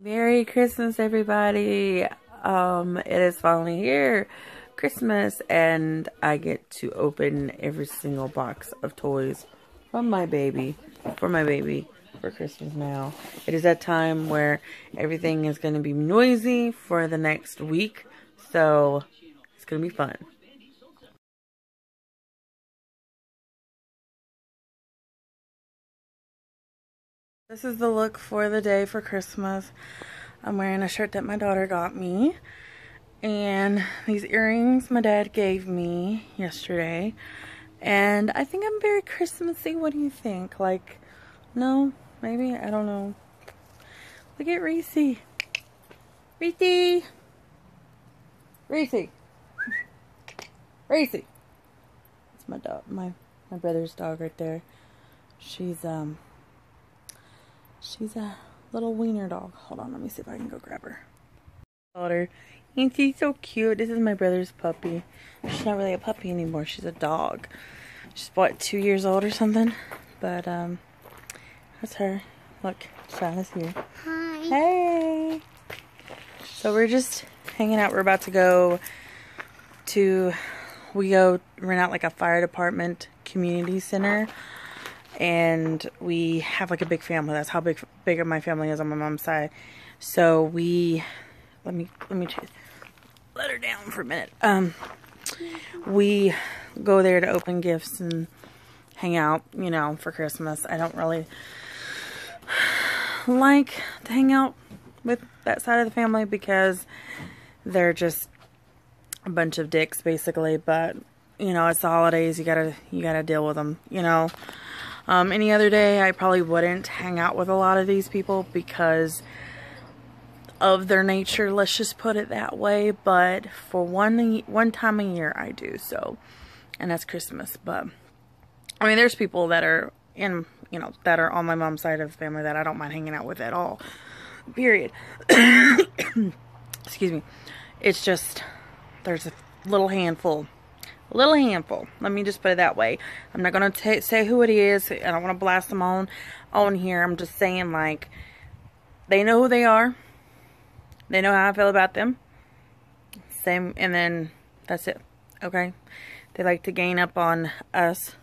Merry Christmas, everybody. Um, it is finally here, Christmas, and I get to open every single box of toys from my baby, for my baby, for Christmas now. It is that time where everything is going to be noisy for the next week, so it's going to be fun. This is the look for the day for Christmas. I'm wearing a shirt that my daughter got me. And these earrings my dad gave me yesterday. And I think I'm very Christmassy. What do you think? Like, no? Maybe? I don't know. Look at Reese. Reese! Reese! Reese! It's my dog, my, my brother's dog right there. She's, um, She's a little wiener dog. Hold on, let me see if I can go grab her. Daughter. Ain't she so cute? This is my brother's puppy. She's not really a puppy anymore. She's a dog. She's what, two years old or something? But um that's her. Look, Shauna's here. Hi. Hey. So we're just hanging out. We're about to go to we go rent out like a fire department community center and we have like a big family. That's how big big my family is on my mom's side. So we let me let me let her down for a minute. Um, we go there to open gifts and hang out, you know, for Christmas. I don't really like to hang out with that side of the family because they're just a bunch of dicks basically, but you know, it's the holidays, you gotta you gotta deal with them, you know. Um, any other day, I probably wouldn't hang out with a lot of these people because of their nature. Let's just put it that way. But for one one time a year, I do so, and that's Christmas. But I mean, there's people that are in you know that are on my mom's side of the family that I don't mind hanging out with at all. Period. Excuse me. It's just there's a little handful a little handful. Let me just put it that way. I'm not going to say who it is. And I don't want to blast them on, on here. I'm just saying, like, they know who they are. They know how I feel about them. Same, and then that's it. Okay? They like to gain up on us.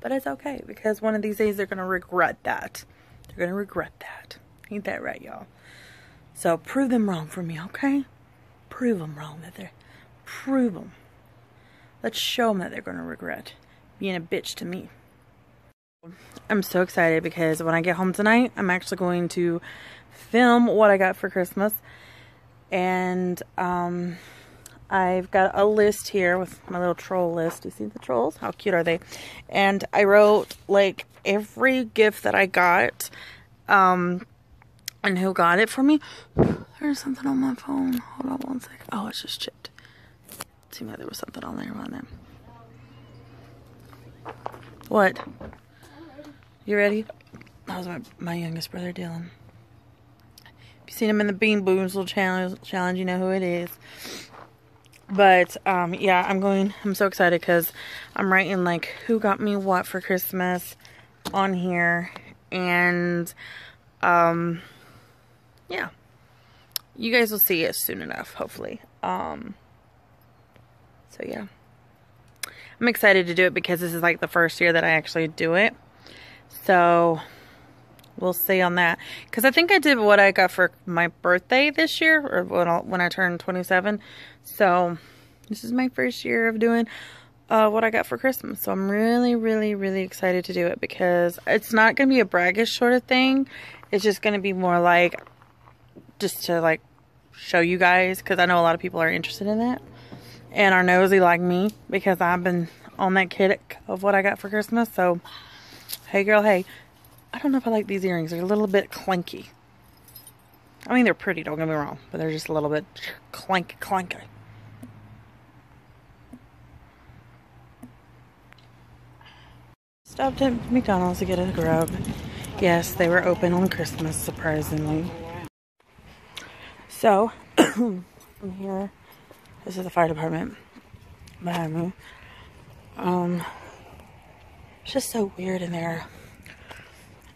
But it's okay, because one of these days they're going to regret that. They're going to regret that. Ain't that right, y'all? So prove them wrong for me, okay? Prove them wrong that they're... Prove them. Let's show them that they're going to regret being a bitch to me. I'm so excited because when I get home tonight, I'm actually going to film what I got for Christmas. And um, I've got a list here with my little troll list. You see the trolls? How cute are they? And I wrote like every gift that I got um, and who got it for me. There's something on my phone. Hold on one sec. Oh, it's just chipped seemed like there was something on there on them. What? You ready? That was my, my youngest brother, Dylan. If you seen him in the Bean Booms little challenge, challenge, you know who it is. But, um, yeah, I'm going, I'm so excited because I'm writing, like, who got me what for Christmas on here. And, um, yeah. You guys will see it soon enough, hopefully. Um, so yeah. I'm excited to do it because this is like the first year that I actually do it. So we'll see on that. Because I think I did what I got for my birthday this year, or when, I, when I turned 27. So this is my first year of doing uh, what I got for Christmas. So I'm really, really, really excited to do it because it's not going to be a braggish sort of thing. It's just going to be more like just to like show you guys because I know a lot of people are interested in that and are nosy like me because I've been on that kick of what I got for Christmas. So, hey girl, hey. I don't know if I like these earrings. They're a little bit clanky. I mean, they're pretty, don't get me wrong, but they're just a little bit clanky, clanky. Stopped at McDonald's to get a grub. Yes, they were open on Christmas, surprisingly. So, I'm here this is the fire department behind me. Um, it's just so weird in there.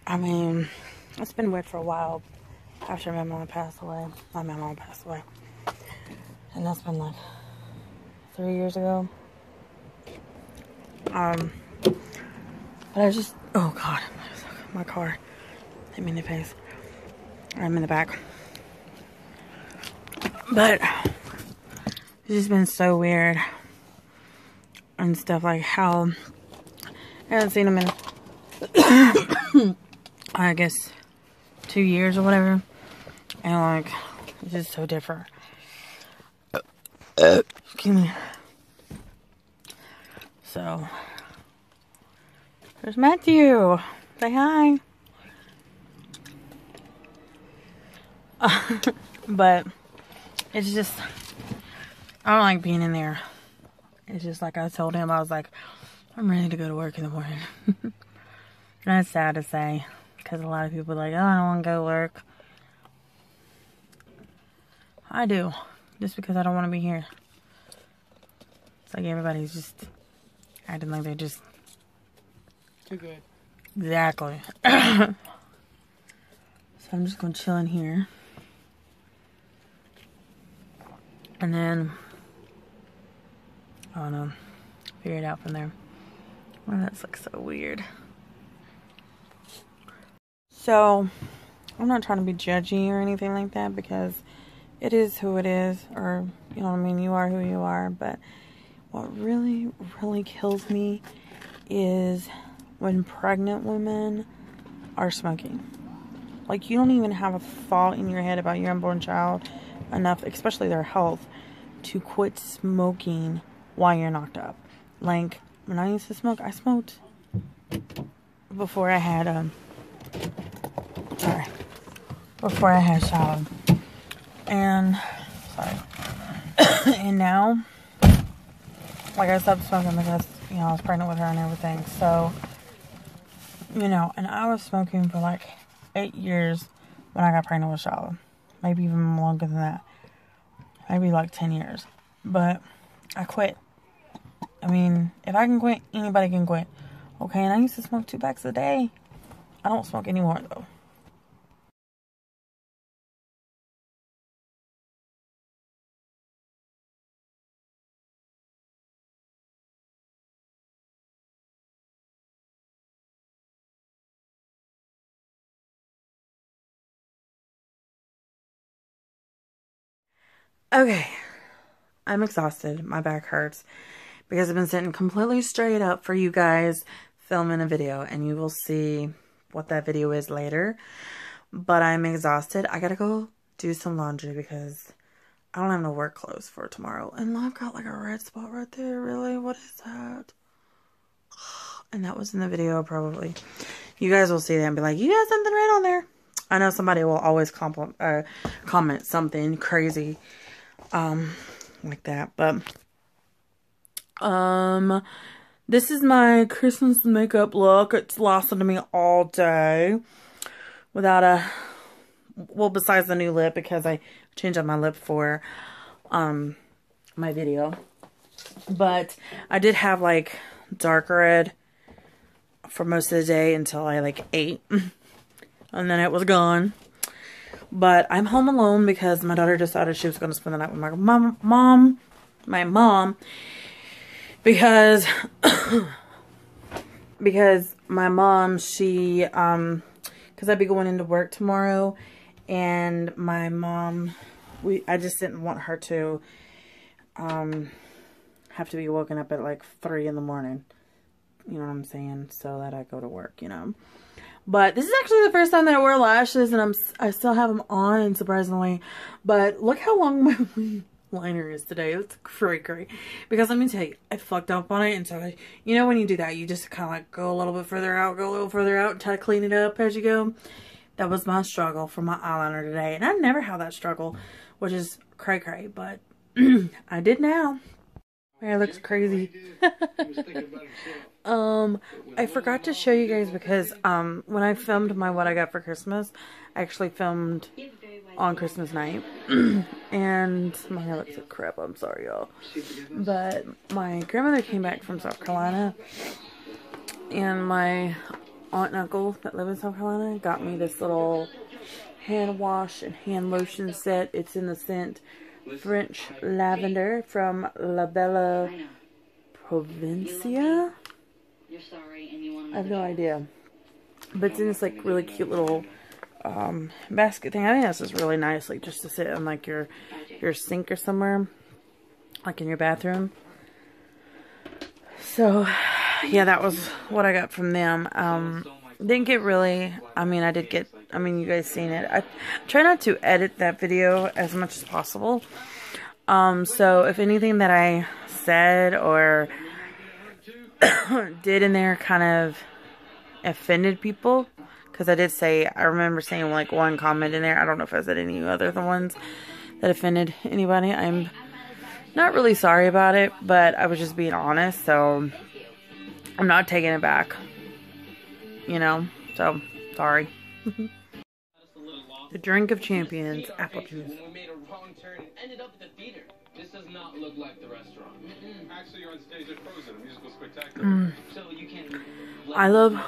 I mean, it's been weird for a while. after my mom passed away. My mom passed away. And that's been like three years ago. Um, but I just, oh God, my car hit me in the face. I'm in the back. But it's just been so weird and stuff like how I haven't seen him in I guess two years or whatever. And like it's just so different. Excuse me. So there's Matthew. Say hi. but it's just I don't like being in there. It's just like I told him, I was like, I'm ready to go to work in the morning. That's sad to say, because a lot of people are like, oh, I don't want to go to work. I do, just because I don't want to be here. It's like everybody's just acting like they're just too good. Exactly. so I'm just gonna chill in here. And then, I don't know, um, figure it out from there. Well, that's like so weird. So, I'm not trying to be judgy or anything like that because it is who it is, or, you know what I mean, you are who you are. But what really, really kills me is when pregnant women are smoking. Like, you don't even have a thought in your head about your unborn child enough, especially their health, to quit smoking while you're knocked up. Like when I used to smoke, I smoked before I had um sorry before I had child, and sorry, and now like I stopped smoking because you know I was pregnant with her and everything. So you know, and I was smoking for like eight years when I got pregnant with Charlotte, maybe even longer than that maybe like 10 years. But I quit. I mean, if I can quit, anybody can quit. Okay, and I used to smoke two packs a day. I don't smoke anymore though. Okay, I'm exhausted. My back hurts because I've been sitting completely straight up for you guys filming a video, and you will see what that video is later. But I'm exhausted. I gotta go do some laundry because I don't have no work clothes for tomorrow. And I've got like a red spot right there. Really? What is that? And that was in the video, probably. You guys will see that and be like, you got something red on there. I know somebody will always compliment, uh, comment something crazy um, like that. But, um, this is my Christmas makeup look. It's lasted me all day without a, well, besides the new lip because I changed up my lip for, um, my video. But I did have like dark red for most of the day until I like ate. and then it was gone. But I'm home alone because my daughter decided she was going to spend the night with my mom, mom my mom, because, because my mom, she, um, because I'd be going into work tomorrow, and my mom, we, I just didn't want her to, um, have to be woken up at like 3 in the morning, you know what I'm saying, so that I go to work, you know. But this is actually the first time that I wear lashes and I'm I still have them on surprisingly. But look how long my liner is today. It's cray cray. Because let me tell you, I fucked up on it and so I, you know when you do that, you just kind of like go a little bit further out, go a little further out, try to clean it up as you go. That was my struggle for my eyeliner today. And I never have that struggle, which is cray cray, but I did now. My looks crazy. um, I forgot to show you guys because um, when I filmed my What I Got for Christmas, I actually filmed on Christmas night. and my hair looks like crap. I'm sorry, y'all. But my grandmother came back from South Carolina. And my aunt and uncle that live in South Carolina got me this little hand wash and hand lotion set. It's in the scent French lavender from La Bella Provincia. You're sorry and you want I have no idea. But it's in this like really cute little um, basket thing. I think this is really nice, like just to sit on like your your sink or somewhere, like in your bathroom. So, yeah, that was what I got from them. Um, didn't get really. I mean, I did get. I mean, you guys seen it. I try not to edit that video as much as possible. Um, so if anything that I said or did in there kind of offended people, because I did say I remember saying like one comment in there. I don't know if I said any other the ones that offended anybody. I'm not really sorry about it, but I was just being honest, so I'm not taking it back. You know, so sorry. the drink of champions, apple juice. When we made a wrong turn and ended up at the theater. This does not look like the restaurant. Actually, you're on stage at Frozen, a musical spectacular. So you can. Mm. I love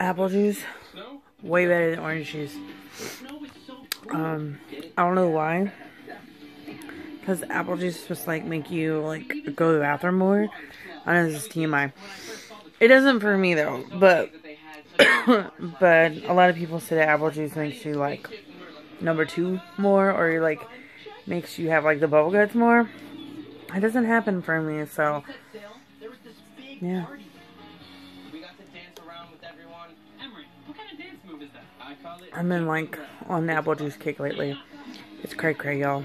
apple juice Snow? way better than orange juice. Snow is so cool. Um, I don't know why. Because apple juice is supposed to like make you like go to the bathroom more. I know this is TMI. It doesn't for me though, but but a lot of people say that apple juice makes you like number two more, or you're like makes you have like the bubble guts more. It doesn't happen for me, so There was this big Yeah. party. We got to dance around with everyone. Emery, what kind of dance move is that? I call it. I'm in like on the apple juice kick lately. It's cray cray, y'all.